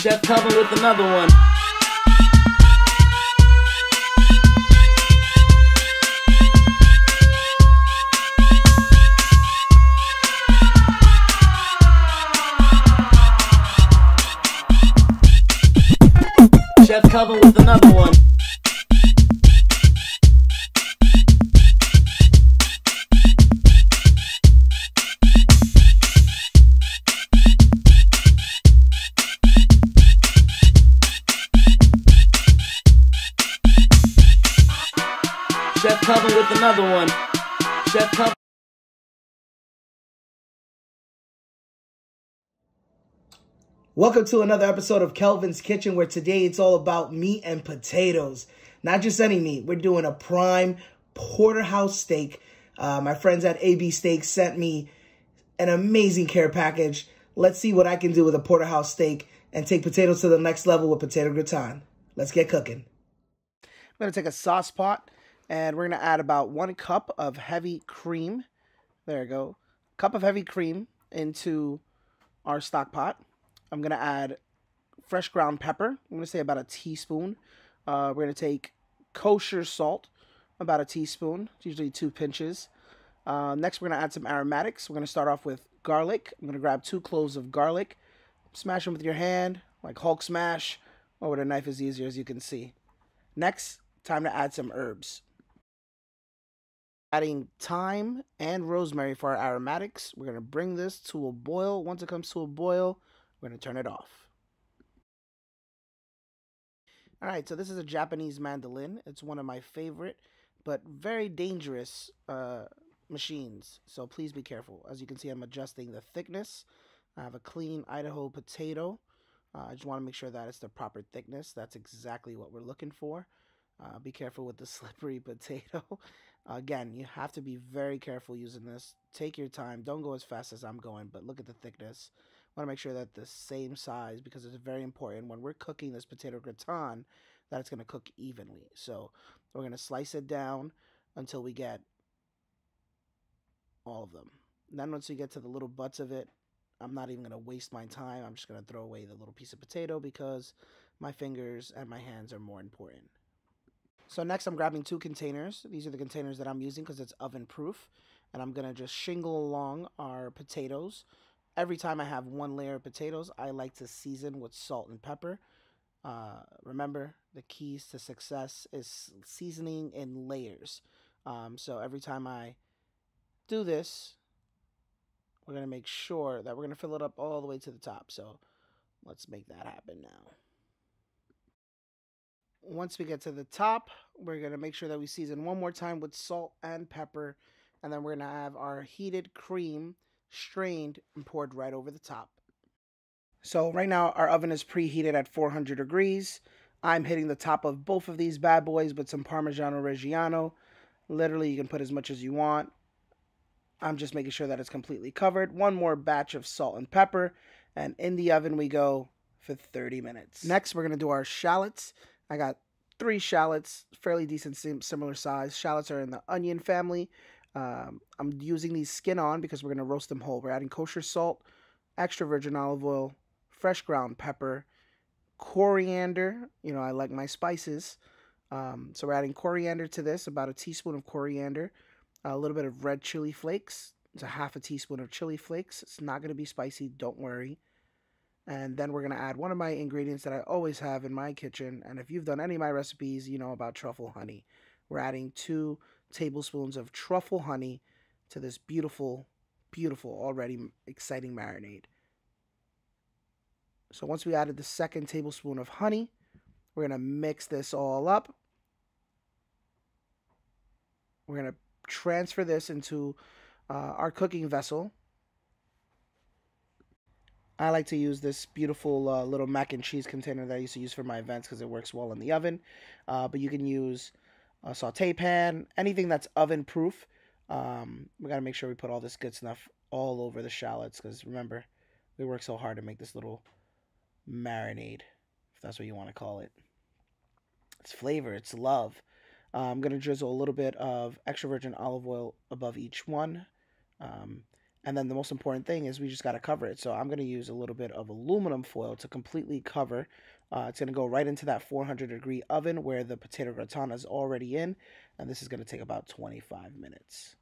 Chef Kelvin with another one. Chef Kelvin with another one. Another one. Chef Kelvin. Welcome to another episode of Kelvin's Kitchen, where today it's all about meat and potatoes. Not just any meat. We're doing a prime porterhouse steak. Uh, my friends at AB Steak sent me an amazing care package. Let's see what I can do with a porterhouse steak and take potatoes to the next level with potato gratin. Let's get cooking. I'm going to take a sauce pot and we're going to add about one cup of heavy cream. There you go. Cup of heavy cream into our stock pot. I'm going to add fresh ground pepper. I'm going to say about a teaspoon. Uh, we're going to take kosher salt, about a teaspoon. It's usually two pinches. Uh, next, we're going to add some aromatics. We're going to start off with garlic. I'm going to grab two cloves of garlic. Smash them with your hand, like Hulk smash, or with a knife is easier, as you can see. Next, time to add some herbs. Adding thyme and rosemary for our aromatics. We're going to bring this to a boil. Once it comes to a boil, we're going to turn it off. All right, so this is a Japanese mandolin. It's one of my favorite, but very dangerous uh, machines. So please be careful. As you can see, I'm adjusting the thickness. I have a clean Idaho potato. Uh, I just want to make sure that it's the proper thickness. That's exactly what we're looking for. Uh, be careful with the slippery potato. Again, you have to be very careful using this. Take your time. Don't go as fast as I'm going, but look at the thickness want to make sure that the same size because it's very important when we're cooking this potato gratin that it's going to cook evenly. So we're going to slice it down until we get all of them. And then once we get to the little butts of it, I'm not even going to waste my time. I'm just going to throw away the little piece of potato because my fingers and my hands are more important. So next I'm grabbing two containers. These are the containers that I'm using because it's oven proof. And I'm going to just shingle along our potatoes every time I have one layer of potatoes, I like to season with salt and pepper. Uh, remember, the keys to success is seasoning in layers. Um, so every time I do this, we're going to make sure that we're going to fill it up all the way to the top. So let's make that happen now. Once we get to the top, we're going to make sure that we season one more time with salt and pepper. And then we're going to have our heated cream strained and poured right over the top. So right now our oven is preheated at 400 degrees. I'm hitting the top of both of these bad boys with some Parmigiano Reggiano. Literally, you can put as much as you want. I'm just making sure that it's completely covered. One more batch of salt and pepper. And in the oven we go for 30 minutes. Next, we're going to do our shallots. I got three shallots, fairly decent, similar size. Shallots are in the onion family. Um, I'm using these skin on because we're going to roast them whole. We're adding kosher salt, extra virgin olive oil, fresh ground pepper, coriander. You know, I like my spices. Um, so we're adding coriander to this, about a teaspoon of coriander, a little bit of red chili flakes. It's a half a teaspoon of chili flakes. It's not going to be spicy, don't worry. And then we're going to add one of my ingredients that I always have in my kitchen. And if you've done any of my recipes, you know about truffle honey. We're adding two tablespoons of truffle honey to this beautiful, beautiful, already exciting marinade. So once we added the second tablespoon of honey, we're going to mix this all up. We're going to transfer this into uh, our cooking vessel. I like to use this beautiful uh, little mac and cheese container that I used to use for my events because it works well in the oven. Uh, but you can use a saute pan, anything that's oven proof. Um, we got to make sure we put all this good stuff all over the shallots because remember, we work so hard to make this little marinade, if that's what you want to call it. It's flavor, it's love. Uh, I'm going to drizzle a little bit of extra virgin olive oil above each one. Um, And then the most important thing is we just got to cover it. So I'm going to use a little bit of aluminum foil to completely cover. Uh, it's going to go right into that 400 degree oven where the potato gratin is already in. And this is going to take about 25 minutes.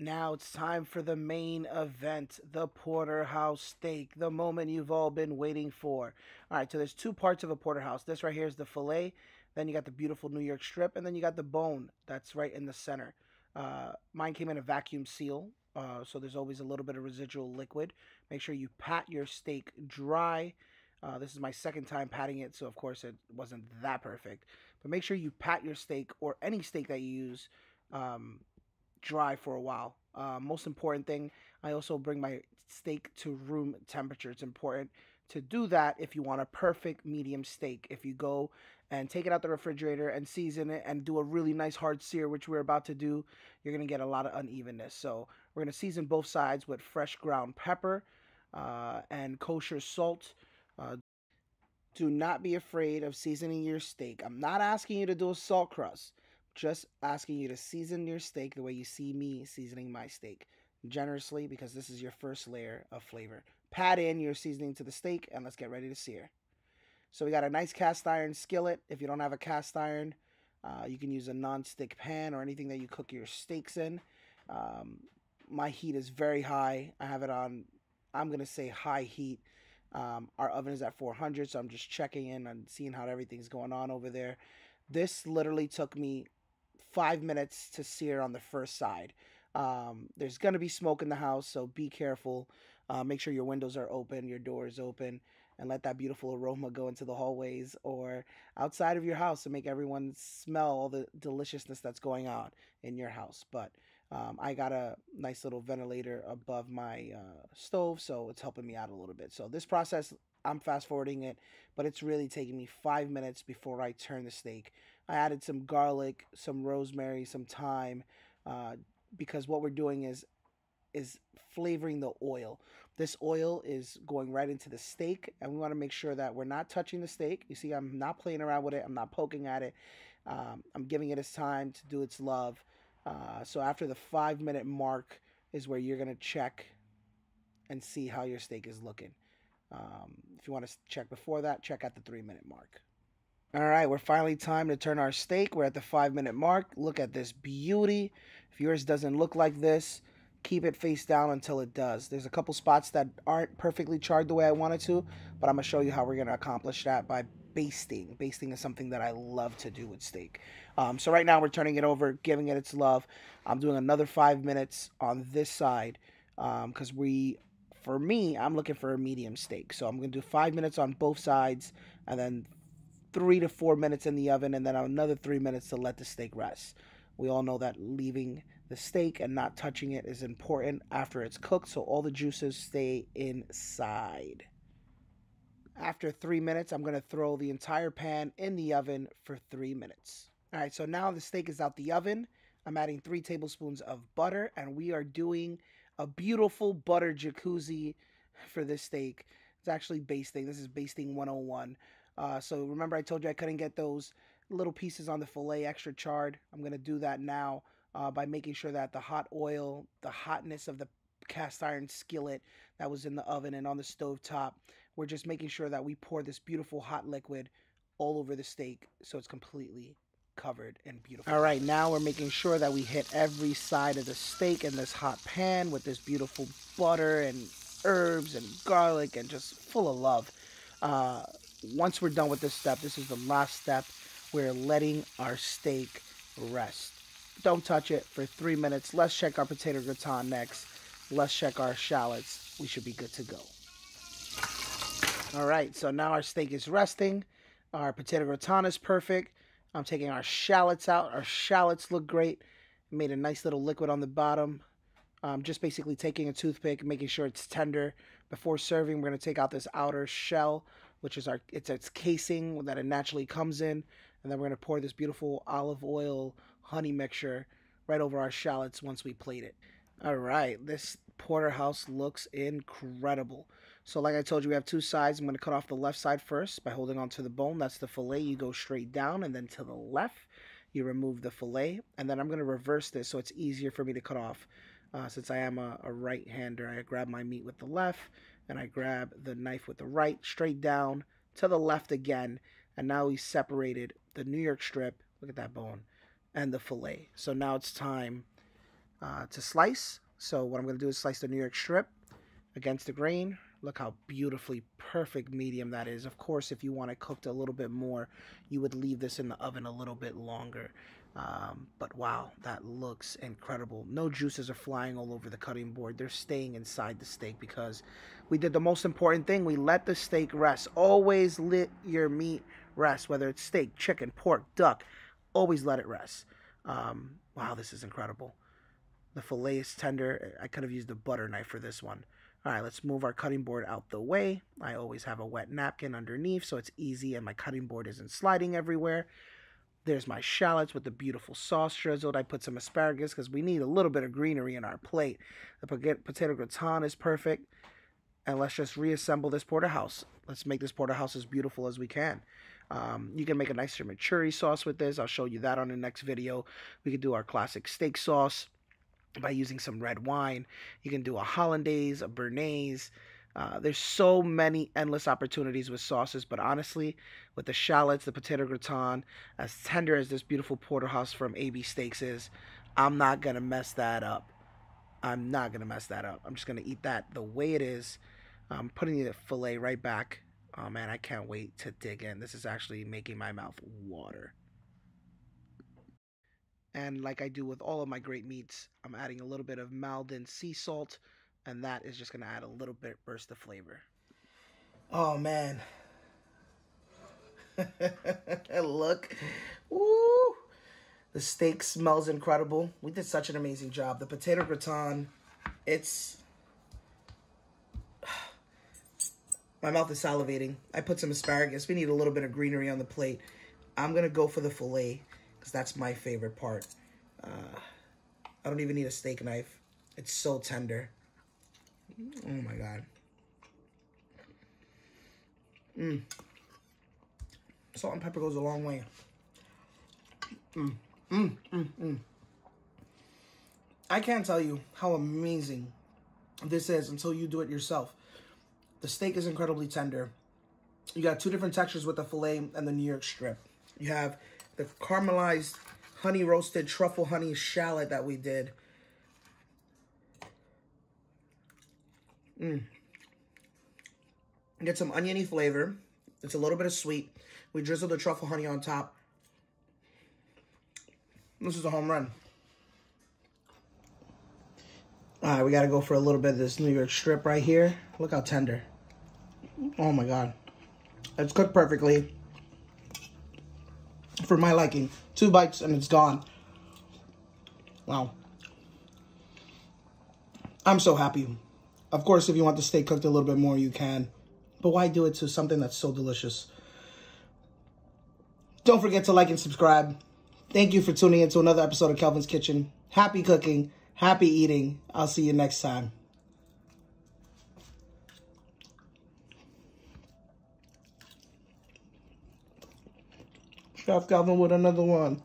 Now it's time for the main event, the porterhouse steak, the moment you've all been waiting for. All right, so there's two parts of a porterhouse. This right here is the fillet, then you got the beautiful New York strip, and then you got the bone that's right in the center. Uh, mine came in a vacuum seal, uh, so there's always a little bit of residual liquid. Make sure you pat your steak dry. Uh, this is my second time patting it, so of course it wasn't that perfect. But make sure you pat your steak or any steak that you use um, dry for a while. Uh, most important thing, I also bring my steak to room temperature. It's important to do that if you want a perfect medium steak. If you go and take it out the refrigerator and season it and do a really nice hard sear, which we're about to do, you're going to get a lot of unevenness. So we're going to season both sides with fresh ground pepper uh, and kosher salt. Uh, do not be afraid of seasoning your steak. I'm not asking you to do a salt crust, just asking you to season your steak the way you see me seasoning my steak generously because this is your first layer of flavor. Pat in your seasoning to the steak and let's get ready to sear. So we got a nice cast iron skillet. If you don't have a cast iron, uh, you can use a non-stick pan or anything that you cook your steaks in. Um, my heat is very high. I have it on, I'm going to say high heat. Um, our oven is at 400, so I'm just checking in and seeing how everything's going on over there. This literally took me five minutes to sear on the first side. Um, there's going to be smoke in the house, so be careful. Uh, make sure your windows are open, your doors open and let that beautiful aroma go into the hallways or outside of your house to make everyone smell all the deliciousness that's going on in your house. But um, I got a nice little ventilator above my uh, stove, so it's helping me out a little bit. So this process, I'm fast forwarding it, but it's really taking me five minutes before I turn the steak. I added some garlic, some rosemary, some thyme, uh, because what we're doing is is flavoring the oil. This oil is going right into the steak, and we want to make sure that we're not touching the steak. You see, I'm not playing around with it. I'm not poking at it. Um, I'm giving it its time to do its love. Uh, so after the five minute mark is where you're going to check and see how your steak is looking. Um, if you want to check before that, check at the three minute mark. All right, we're finally time to turn our steak. We're at the five minute mark. Look at this beauty. If yours doesn't look like this, keep it face down until it does. There's a couple spots that aren't perfectly charred the way I wanted to, but I'm going to show you how we're going to accomplish that by basting. Basting is something that I love to do with steak. Um, so right now we're turning it over, giving it its love. I'm doing another five minutes on this side because um, we, for me, I'm looking for a medium steak. So I'm going to do five minutes on both sides and then three to four minutes in the oven and then another three minutes to let the steak rest. We all know that leaving the steak and not touching it is important after it's cooked so all the juices stay inside. After three minutes, I'm to throw the entire pan in the oven for three minutes. All right, so now the steak is out the oven. I'm adding three tablespoons of butter, and we are doing a beautiful butter jacuzzi for this steak. It's actually basting. This is basting 101. Uh, so remember I told you I couldn't get those little pieces on the filet extra charred. I'm going to do that now uh, by making sure that the hot oil, the hotness of the cast iron skillet that was in the oven and on the stove top, we're just making sure that we pour this beautiful hot liquid all over the steak so it's completely covered and beautiful. All right, now we're making sure that we hit every side of the steak in this hot pan with this beautiful butter and herbs and garlic and just full of love. Uh, once we're done with this step, this is the last step. We're letting our steak rest. Don't touch it for three minutes. Let's check our potato gratin next. Let's check our shallots. We should be good to go. All right, so now our steak is resting. Our potato gratin is perfect. I'm taking our shallots out. Our shallots look great. Made a nice little liquid on the bottom. Um, just basically taking a toothpick, making sure it's tender. Before serving, we're going to take out this outer shell, which is our it's its casing that it naturally comes in. And then we're going to pour this beautiful olive oil honey mixture right over our shallots once we plate it. All right, this porterhouse looks incredible. So like I told you, we have two sides. I'm going to cut off the left side first by holding onto the bone. That's the fillet. You go straight down and then to the left, you remove the fillet. And then I'm going to reverse this so it's easier for me to cut off Uh, since I am a, a right-hander, I grab my meat with the left, and I grab the knife with the right, straight down to the left again, and now we separated the New York strip, look at that bone, and the filet. So now it's time uh, to slice. So what I'm going to do is slice the New York strip against the grain. Look how beautifully perfect medium that is. Of course, if you want it cooked a little bit more, you would leave this in the oven a little bit longer. Um, but wow, that looks incredible. No juices are flying all over the cutting board. They're staying inside the steak because we did the most important thing. We let the steak rest. Always let your meat rest, whether it's steak, chicken, pork, duck. Always let it rest. Um, wow, this is incredible. The fillet is tender. I could have used a butter knife for this one. All right, let's move our cutting board out the way. I always have a wet napkin underneath so it's easy and my cutting board isn't sliding everywhere. There's my shallots with the beautiful sauce drizzled. I put some asparagus because we need a little bit of greenery in our plate. The potato gratin is perfect. And let's just reassemble this porterhouse. Let's make this porterhouse as beautiful as we can. Um, you can make a nice chimichurri sauce with this. I'll show you that on the next video. We could do our classic steak sauce by using some red wine. You can do a hollandaise, a béarnaise. Uh, there's so many endless opportunities with sauces, but honestly, with the shallots, the potato gratin, as tender as this beautiful porterhouse from AB Steaks is, I'm not gonna mess that up. I'm not gonna mess that up. I'm just gonna eat that the way it is. I'm putting the fillet right back. Oh man, I can't wait to dig in. This is actually making my mouth water. And like I do with all of my great meats, I'm adding a little bit of Maldon sea salt, and that is just going to add a little bit burst of flavor. Oh man. Look. Woo! The steak smells incredible. We did such an amazing job. The potato gratin, it's my mouth is salivating. I put some asparagus. We need a little bit of greenery on the plate. I'm going to go for the filet because that's my favorite part. Uh, I don't even need a steak knife. It's so tender. Oh my god. Mmm. Salt and pepper goes a long way. Mmm. Mmm. Mmm. Mmm. I can't tell you how amazing this is until you do it yourself. The steak is incredibly tender. You got two different textures with the filet and the New York strip. You have the caramelized honey roasted truffle honey shallot that we did. Mmm. Get some oniony flavor. It's a little bit of sweet. We drizzle the truffle honey on top. This is a home run. All right, we got to go for a little bit of this New York strip right here. Look how tender. Oh, my God. It's cooked perfectly for my liking. Two bites and it's gone. Wow. I'm so happy. Of course, if you want the steak cooked a little bit more, you can. But why do it to something that's so delicious? Don't forget to like and subscribe. Thank you for tuning in to another episode of Kelvin's Kitchen. Happy cooking, happy eating. I'll see you next time. Chef Kelvin with another one.